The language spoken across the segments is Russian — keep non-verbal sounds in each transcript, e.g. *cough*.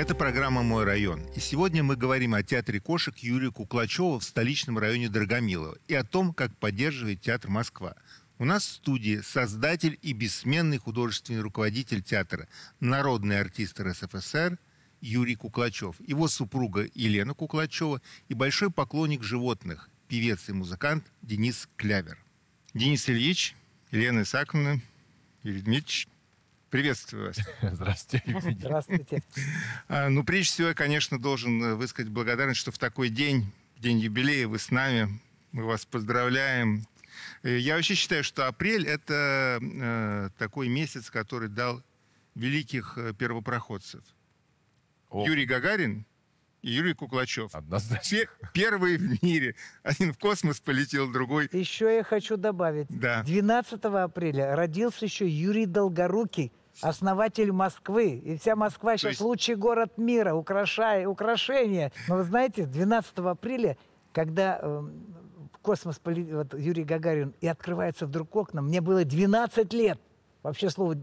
Это программа «Мой район». И сегодня мы говорим о театре кошек Юрия Куклачева в столичном районе Драгомилово и о том, как поддерживает театр Москва. У нас в студии создатель и бессменный художественный руководитель театра, народный артист РСФСР Юрий Куклачев, его супруга Елена Куклачева и большой поклонник животных, певец и музыкант Денис Клявер. Денис Ильич, Елена Исаковна, Юрий Дмитриевич, Приветствую вас. *laughs* Здравствуйте. Здравствуйте. А, ну, прежде всего, я, конечно, должен э, высказать благодарность, что в такой день, день юбилея, вы с нами. Мы вас поздравляем. Э, я вообще считаю, что апрель – это э, такой месяц, который дал великих первопроходцев. О. Юрий Гагарин и Юрий Куклачев. Однозначно. Пе- Первые в мире. Один в космос полетел, другой... Еще я хочу добавить. Да. 12 апреля родился еще Юрий Долгорукий, основатель Москвы. И вся Москва сейчас есть- лучший город мира, украшай, украшения. Но вы знаете, 12 апреля, когда эм, в космос полетел вот, Юрий Гагарин и открывается вдруг окна, мне было 12 лет. Вообще слово,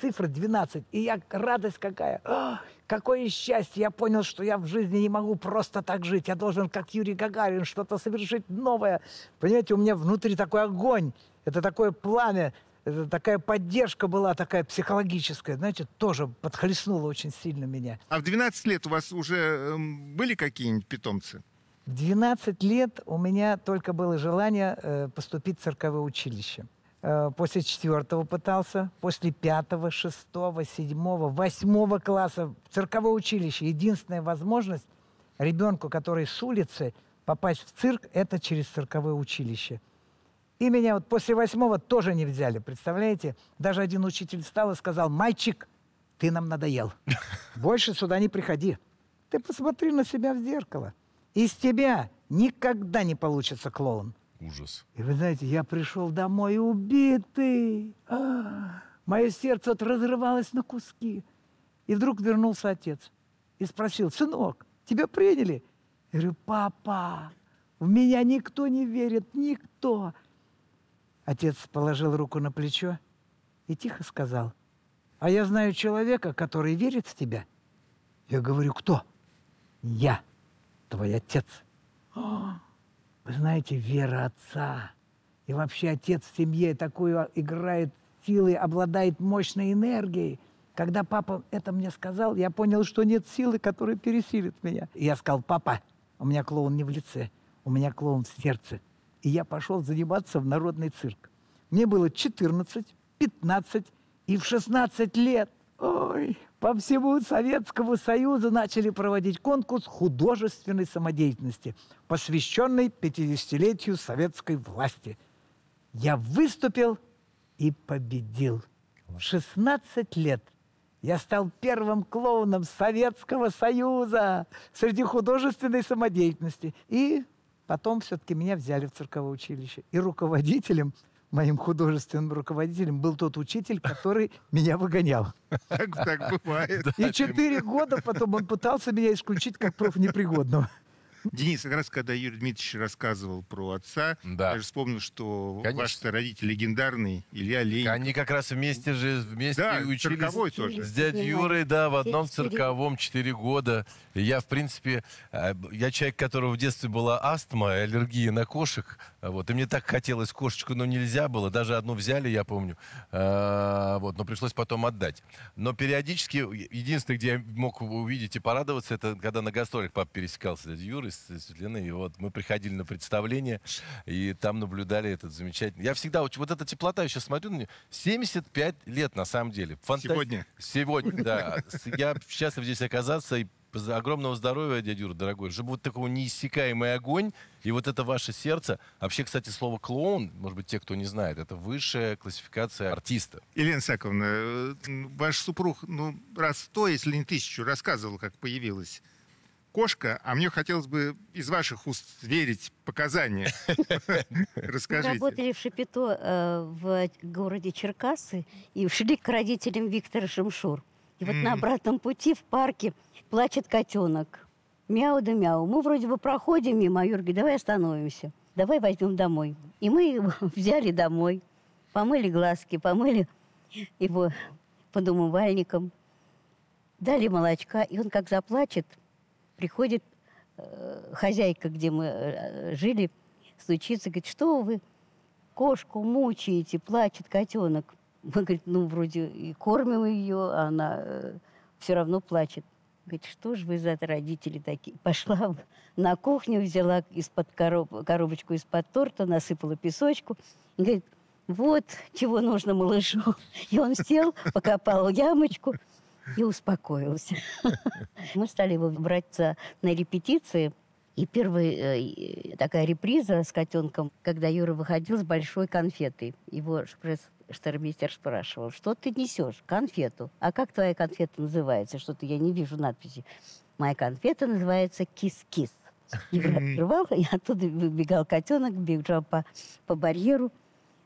цифра 12. И я, радость какая. А, какое счастье. Я понял, что я в жизни не могу просто так жить. Я должен, как Юрий Гагарин, что-то совершить новое. Понимаете, у меня внутри такой огонь. Это такое пламя. Это такая поддержка была, такая психологическая. Знаете, тоже подхлестнула очень сильно меня. А в 12 лет у вас уже эм, были какие-нибудь питомцы? В 12 лет у меня только было желание э, поступить в цирковое училище. Э, после четвертого пытался, после пятого, шестого, седьмого, восьмого класса в цирковое училище. Единственная возможность ребенку, который с улицы, попасть в цирк, это через цирковое училище. И меня вот после восьмого тоже не взяли, представляете? Даже один учитель встал и сказал, мальчик, ты нам надоел. *laughs* Больше сюда не приходи. Ты посмотри на себя в зеркало. Из тебя никогда не получится клоун. Ужас. И вы знаете, я пришел домой убитый. А, Мое сердце вот разрывалось на куски. И вдруг вернулся отец и спросил, сынок, тебя приняли? Я говорю, папа, в меня никто не верит, никто. Отец положил руку на плечо и тихо сказал, а я знаю человека, который верит в тебя. Я говорю, кто? Я, твой отец. «А, Вы знаете, вера отца и вообще отец в семье такую играет силой, обладает мощной энергией. Когда папа это мне сказал, я понял, что нет силы, которая пересилит меня. И я сказал, папа, у меня клоун не в лице, у меня клоун в сердце. И я пошел заниматься в народный цирк. Мне было 14, 15 и в 16 лет. Ой, по всему Советскому Союзу начали проводить конкурс художественной самодеятельности, посвященный 50-летию советской власти. Я выступил и победил. В 16 лет я стал первым клоуном Советского Союза среди художественной самодеятельности. И потом все-таки меня взяли в цирковое училище. И руководителем, моим художественным руководителем был тот учитель, который меня выгонял. *laughs* Так, бывает. И четыре года потом он пытался меня исключить как профнепригодного. Денис, как раз когда Юрий Дмитриевич рассказывал про отца, Да. я же вспомнил, что Конечно. ваши родители легендарные, Илья Ленин. Они как раз вместе же вместе Да, учились. цирковой тоже. С дядей Юрой, да, в одном Четыре. цирковом 4 года. И я, в принципе, э, я человек, у которого в детстве была астма и аллергия на кошек. Вот, и мне так хотелось кошечку, но нельзя было. Даже одну взяли, я помню. А, Вот, но пришлось потом отдать. Но периодически, единственное, где я мог увидеть и порадоваться, это когда на гастролях папа пересекался с дядей Юрой, с с Светланой. И вот мы приходили на представление, и там наблюдали этот замечательный... Я всегда... Вот эта теплота, я сейчас смотрю на нее. 75 лет, на самом деле. Фанта- Сегодня? Сегодня, да. Я счастлив здесь оказаться. И огромного здоровья, дядя Юра, дорогой. Чтобы вот такой неиссякаемый огонь, и вот это ваше сердце. Вообще, кстати, слово клоун, может быть, те, кто не знает, это высшая классификация артиста. Елена Саковна, э, ваш супруг, ну, раз сто, если не тысячу, рассказывал, как появилась кошка, а мне хотелось бы из ваших уст верить показания. *laughs* Мы Расскажите. работали в Шапито э, в городе Черкассы и шли к родителям Виктора Шамшур. И вот на обратном пути в парке плачет котенок. Мяу да мяу. Мы вроде бы проходим мимо, а говорит, давай остановимся, давай возьмем домой. И мы его *laughs* взяли домой, помыли глазки, помыли его под умывальником. дали молочка, и он как заплачет, приходит э, хозяйка, где мы э, жили, стучится, говорит, что вы кошку мучаете, плачет котенок. Мы, говорит, ну, вроде и кормим ее, а она э, все равно плачет. Говорит, что же вы за родители такие? Пошла на кухню, взяла из-под короб- коробочку из-под торта, насыпала песочку. И говорит, вот чего нужно малышу. И он сел, *laughs* покопал ямочку и успокоился. *laughs* Мы стали его брать на репетиции. И первая э, такая реприза с котенком, когда Юра выходил с большой конфетой. Его штормейстер спрашивал, что ты несешь? Конфету. А как твоя конфета называется? Что-то я не вижу надписи. Моя конфета называется кис-кис. Юра открывал, и оттуда выбегал котенок, бежал по, по барьеру.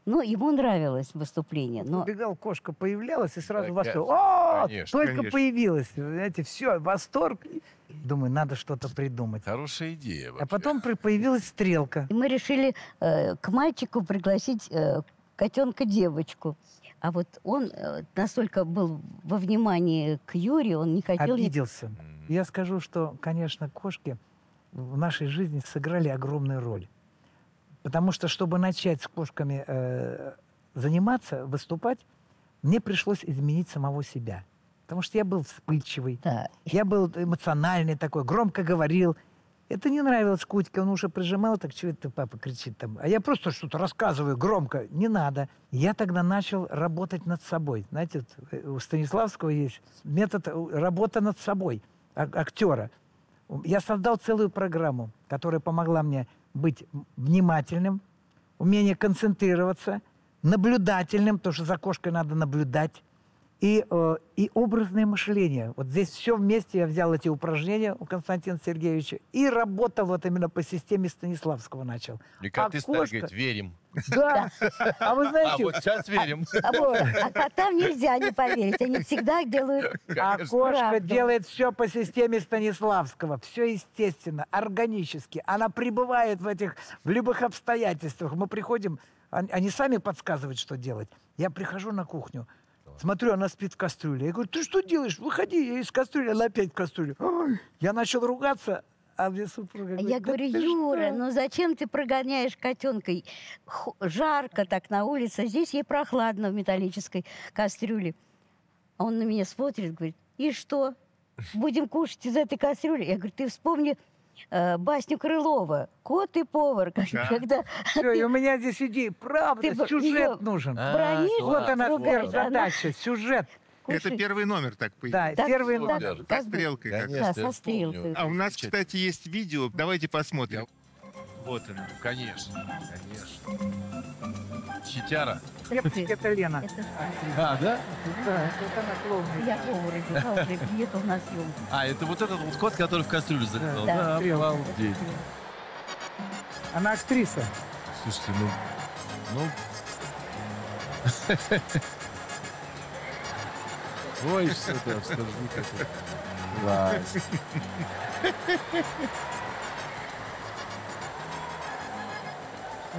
Ну, ему нравилось выступление, но Убегал, кошка появлялась, и сразу восторг. О, конечно, только конечно. появилась. Знаете, все, восторг. Думаю, надо что-то придумать. Хорошая идея вообще. А потом появилась стрелка. И мы решили э, к мальчику пригласить э, котенка-девочку. А вот он э, настолько был во внимании к Юре, он не хотел... Обиделся. Я скажу, что, конечно, кошки в нашей жизни сыграли огромную роль. Потому что, чтобы начать с кошками э, заниматься, выступать, мне пришлось изменить самого себя. Потому что я был вспыльчивый, Да. я был эмоциональный такой, громко говорил. Это не нравилось Кутьке, он уже прижимал, так что это папа кричит там. А я просто что-то рассказываю громко, не надо. Я тогда начал работать над собой. Знаете, вот, э, у Станиславского есть метод э, работа над собой, а- актера. Я создал целую программу, которая помогла мне быть внимательным, умение концентрироваться, наблюдательным, потому что за кошкой надо наблюдать, и, э, и образное мышление. Вот здесь все вместе я взял эти упражнения у Константина Сергеевича и работал вот именно по системе Станиславского начал. И как а ты кошка- говорить, верим. Да. А вы А знаете, вот сейчас верим. А, вот, а котам нельзя не поверить. Они всегда делают... *laughs* А Конечно. кошка Правда. делает все по системе Станиславского. Все естественно, органически. Она пребывает в этих, в любых обстоятельствах. Мы приходим, он- они сами подсказывают, что делать. Я прихожу на кухню, смотрю, она спит в кастрюле. Я говорю, ты что делаешь? Выходи, я из кастрюли, она опять в кастрюле. Ой, Я начал ругаться, а мне супруга говорит, Я «Да говорю, ты Юра, что?» ну зачем ты прогоняешь котенка? Жарко так на улице, здесь ей прохладно в металлической кастрюле. А он на меня смотрит, говорит, и что? Будем кушать из этой кастрюли? Я говорю, ты вспомни э, басню Крылова «Кот и повар». Да. Когда Всё, и у меня здесь идея, правда, Ты сюжет нужен. А, бронишь, Вот она она- задача, сюжет. Это кушай. первый номер так Да, появился. Так, первый да, номер. Со как бы- стрелкой. как. Конечно, Да, со стрелкой. А у нас, кстати, есть видео. Давайте посмотрим. Вот оно. Конечно, конечно. Читяра. Это, это Лена. Это- А, да? Да, это она клоун. Я повар одевала, уже приехал на съемку. А, это вот этот вот кот, который в кастрюлю залетал. Да, Да, обалдеть. Она актриса. Слушайте, ну... Ну... *laughs* Ой, что ты, скажи, какой. Класс.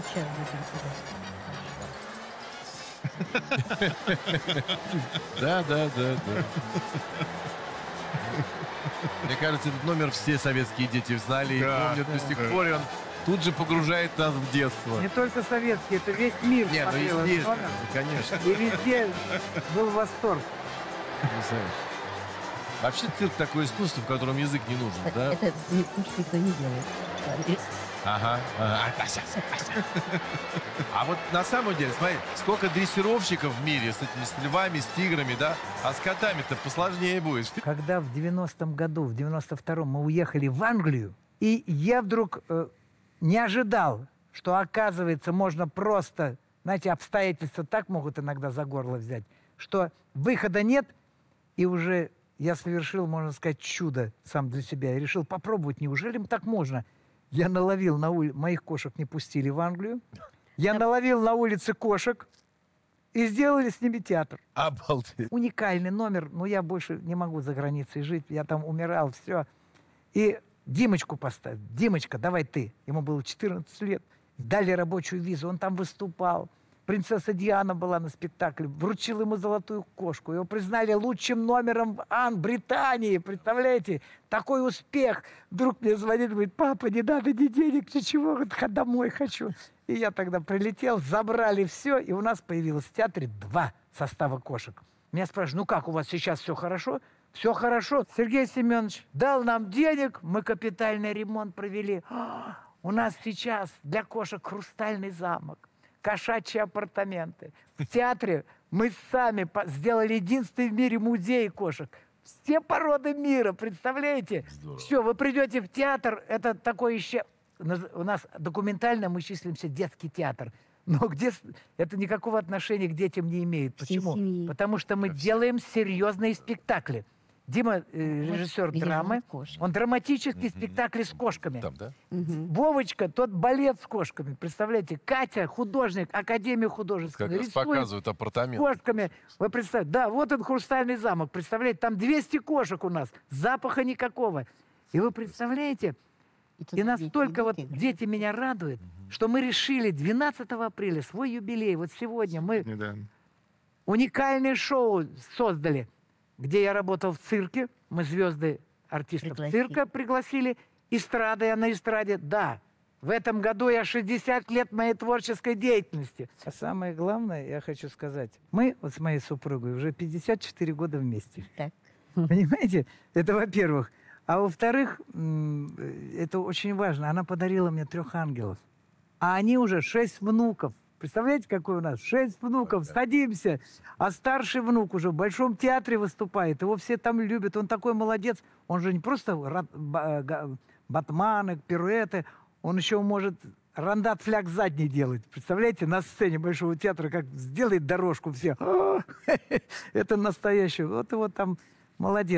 Сейчас будем сюда. Да, да, да, да. Мне кажется, этот номер все советские дети знали и Да, помнят до сих да. пор, и он тут же погружает нас в детство. Не только советский, это весь мир Не, ну смотрел этот номер. ну, конечно. И везде был восторг. Потрясающе. Вообще цирк такое искусство, в котором язык не нужен, да? Это ни- никто не делает. Ага. ага. Ася. А вот на самом деле, смотри, сколько дрессировщиков в мире с этими с львами, с тиграми, да? А с котами-то посложнее будет. Когда в 90-м году, в 92-м мы уехали в Англию, и я вдруг э, не ожидал, что, оказывается, можно просто, знаете, обстоятельства так могут иногда за горло взять, что выхода нет, и уже я совершил, можно сказать, чудо сам для себя. Я решил попробовать, неужели так можно? Я наловил на улице, моих кошек не пустили в Англию, я наловил на улице кошек и сделали с ними театр Обалдеть. уникальный номер, но я больше не могу за границей жить, я там умирал, все. И Димочку поставил. Димочка, давай ты. Ему было 14 лет. Дали рабочую визу, он там выступал. Принцесса Диана была на спектакле, вручил ему золотую кошку. Его признали лучшим номером Ан Британии, представляете? Такой успех. Вдруг мне звонит, говорит, папа, не надо ни денег, ничего, говорит, «Ха- домой хочу. И я тогда прилетел, забрали все, и у нас появилось в театре два состава кошек. Меня спрашивают, ну как, у вас сейчас все хорошо? Все хорошо. Сергей Семенович дал нам денег, мы капитальный ремонт провели. А, У нас сейчас для кошек хрустальный замок, кошачьи апартаменты. В театре мы сами сделали единственный в мире музей кошек. Все породы мира, представляете? Все, вы придете в театр, это такое еще... У нас документально мы числимся детский театр. Но где это никакого отношения к детям не имеет. Почему? семьи. Потому что мы делаем серьезные спектакли. Дима, э, Вот режиссер где драмы, живут кошки. он драматический спектакль с кошками. Там, да? Мгм. Вовочка, тот балет с кошками. Представляете, Катя, художник, Академия Как художественная, раз показывают с апартаменты. кошками. Вы представляете, да, вот он хрустальный замок. Представляете, там 200 кошек у нас, запаха никакого. И вы представляете, и дети настолько вот идут, играют. дети меня радуют, что мы решили 12 апреля, свой юбилей, вот сегодня мы Да. уникальное шоу создали, где я работал в цирке. Мы звезды артистов Пригласили. цирка пригласили. Эстрада, я на эстраде. Да, в этом году я 60 лет моей творческой деятельности. А самое главное, я хочу сказать, мы вот с моей супругой уже 54 года вместе. Так. Понимаете? Это во-первых. А во-вторых, это очень важно. Она подарила мне трех ангелов. А они уже шесть внуков. Представляете, какой у нас? Шесть внуков. Садимся. А старший внук уже в Большом театре выступает. Его все там любят. Он такой молодец. Он же не просто га- батманы, пируэты. Он еще может рандат фляг задний делать. Представляете, на сцене Большого театра, как сделает дорожку все. *laughs* Это настоящий. Вот его там молодец.